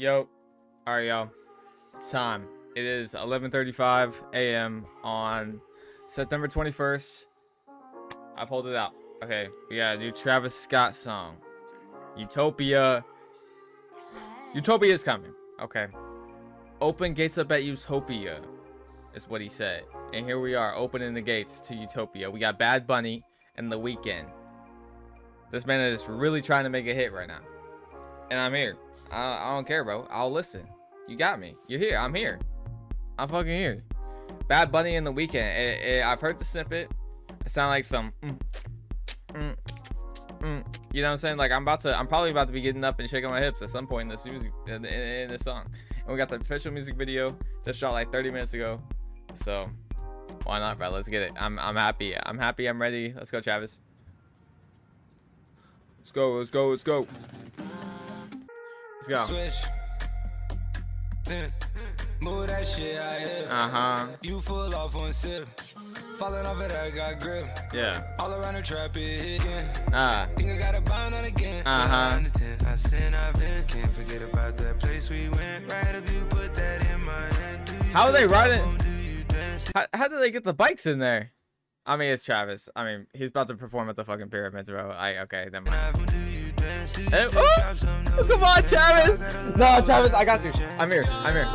Yo, all right, y'all. It's time. It is 11:35 a.m. on September 21st. I've hold it out. Okay, we got a new Travis Scott song. Utopia. Utopia is coming. Okay. Open gates up at Utopia, is what he said. And here we are, opening the gates to Utopia. We got Bad Bunny and The Weeknd. This man is really trying to make a hit right now. And I'm here. I, I don't care, bro. I'll listen. You got me. You're here. I'm here. I'm fucking here. Bad Bunny in the Weeknd. It, it, I've heard the snippet. It sounds like some. Mm, mm, mm, you know what I'm saying? Like I'm about to. I'm probably about to be getting up and shaking my hips at some point in this music in, in, in this song. And we got the official music video just shot like 30 minutes ago. So why not, bro? Let's get it. I'm I'm happy. I'm happy. I'm ready. Let's go, Travis. Let's go. Let's go. Let's go. Let's go. Switch. Move that shit out here. Uh huh. You full off one sip. Falling off it, I got grip. Yeah. All around the trap, it. Ah. Think I got a bind on again. Uh-huh. I sin, I've been. Can't forget about that place we went. Right you put that in my hand. How are they riding- come home? Do you dance? How, how did they get the bikes in there? I mean, it's Travis. I mean, he's about to perform at the fucking pyramids, bro. I okay, never mind. Do you dance? Do you Hey, oh, drop some? No, Come on. Travis. I got a No, Travis, I got you. I'm here. I'm here.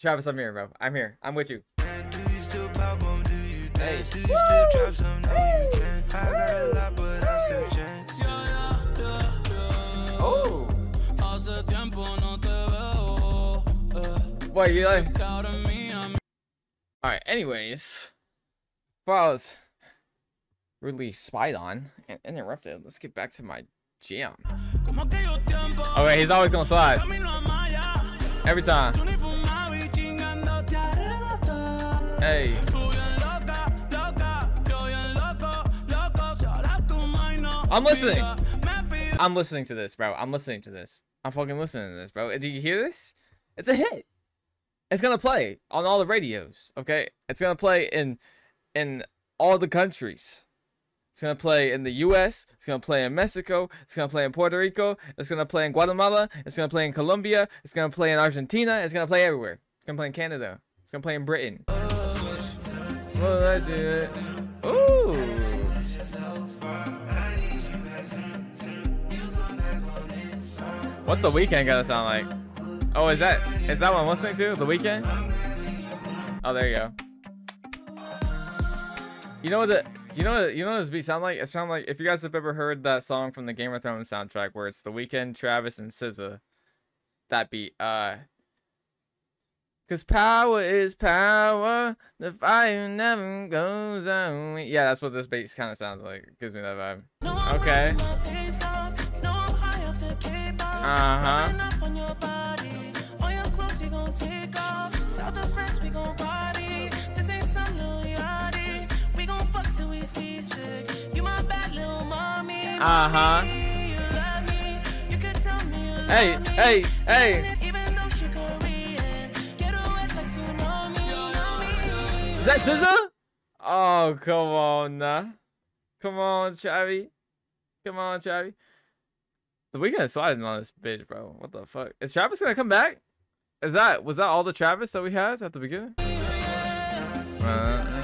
Travis, I'm here, bro. I'm here. I'm with you. Do you still pop on? Do you dance? Do you still drop some? No, you can't. I got a lot, but I still chance. Oh. Hace tiempo no te veo. Boy, you like. All right. Anyways, before Really spied on and interrupted, let's get back to my jam. tiempos. Okay, oh, he's always gonna slide Camino a Maya, every time. tú ni fumabas y chingando te arrebatas. Hey. Tú bien loca, loca, yo bien loco, loco. Si ahora tu mind no I'm listening. pilla, me pide I'm listening to this, bro. I'm listening to this. I'm fucking listening to this, bro. Do you hear this? It's a hit. It's gonna play on all the radios. Okay, it's gonna play in in all the countries. It's gonna play in the U.S. It's gonna play in Mexico. It's gonna play in Puerto Rico. It's gonna play in Guatemala. It's gonna play in Colombia. It's gonna play in Argentina. It's gonna play everywhere. It's gonna play in Canada. It's gonna play in Britain. That's it. Ooh. What's the Weeknd gonna sound like? Oh, is that is that what listening to? The Weeknd? Oh, there you go. You know what the you know what, you know what this beat sound like? It sound like if you guys have ever heard that song from the Game of Thrones soundtrack where it's the Weeknd, Travis, and SZA. That beat. Uh. Cause power is power, the fire never goes out. Yeah, that's what this beat kind of sounds like. It gives me that vibe. Okay. Uh huh. Uh huh. Hey, hey, hey. Is that SZA? Oh, come on, nah. Come on, Chavi. Come on, Chavi. The Weeknd sliding on this bitch, bro. What the fuck? Is Travis gonna come back? Is that was that all the Travis that we had at the beginning? Uh,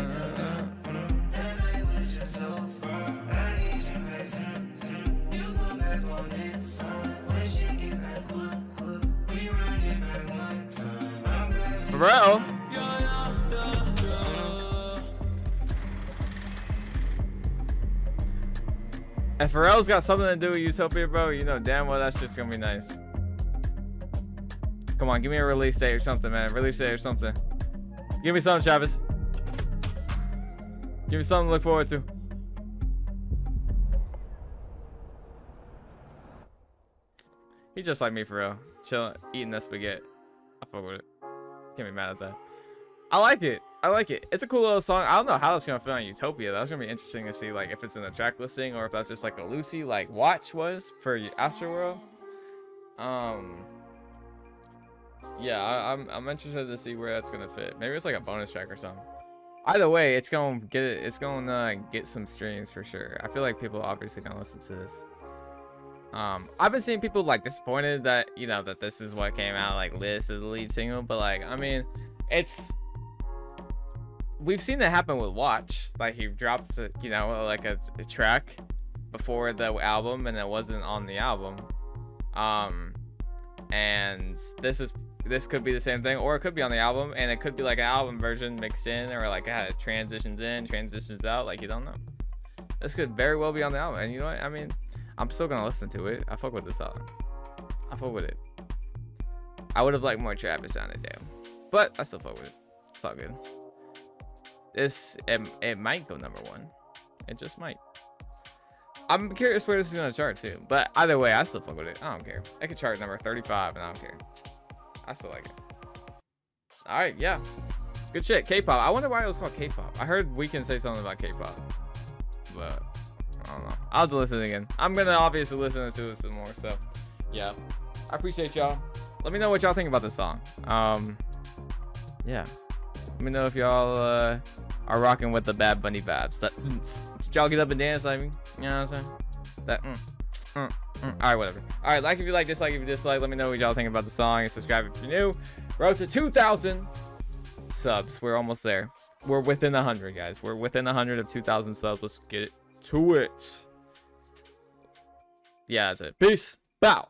Bro. If Pharrell's got something to do with Utopia, bro, you know damn well that's just gonna be nice. Come on, give me a release date or something, man. Release date or something. Give me something, Travis. Give me something to look forward to. He just like me for real. Chilling, eating that spaghetti. I fuck with it. Can't be mad at that. I like it. I like it. It's a cool little song. I don't know how it's gonna feel on Utopia. That's gonna be interesting to see, like, if it's in the track listing or if that's just like a Lucy like watch was for Astroworld. Um. Yeah, I, I'm I'm interested to see where that's gonna fit. Maybe it's like a bonus track or something. Either way, it's gonna get it. It's gonna uh, get some streams for sure. I feel like people obviously gonna listen to this. Um, I've been seeing people like disappointed that you know that this is what came out like this is the lead single, but like I mean, it's we've seen that happen with Watch. Like he dropped you know like a, a track before the album and it wasn't on the album. Um, and this is this could be the same thing, or it could be on the album, and it could be like an album version mixed in, or like it transitions in, transitions out. Like you don't know. This could very well be on the album, and you know what? I mean, I'm still gonna listen to it. I fuck with this song. I fuck with it. I would have liked more Travis on it though, but I still fuck with it. It's all good. This it, it might go number one. It just might. I'm curious where this is gonna chart too. But either way, I still fuck with it. I don't care. It could chart number 35 and I don't care. I still like it. Alright, yeah. Good shit. K-pop. I wonder why it was called K-pop. I heard we can say something about K-pop. But I don't know. I'll have to listen again. I'm gonna obviously listen to it some more, so yeah. I appreciate y'all. Let me know what y'all think about this song. Um yeah. Let me know if y'all uh, are rocking with the Bad Bunny vibes. That y'all get up and dance like me? You know what I'm saying? That. Mm, mm, mm. All right, whatever. All right, like if you like, dislike if you dislike. Let me know what y'all think about the song and subscribe if you're new. Road to 2,000 subs. We're almost there. We're within 100, guys. We're within 100 of 2,000 subs. Let's get it to it. Yeah, that's it. Peace. Bow.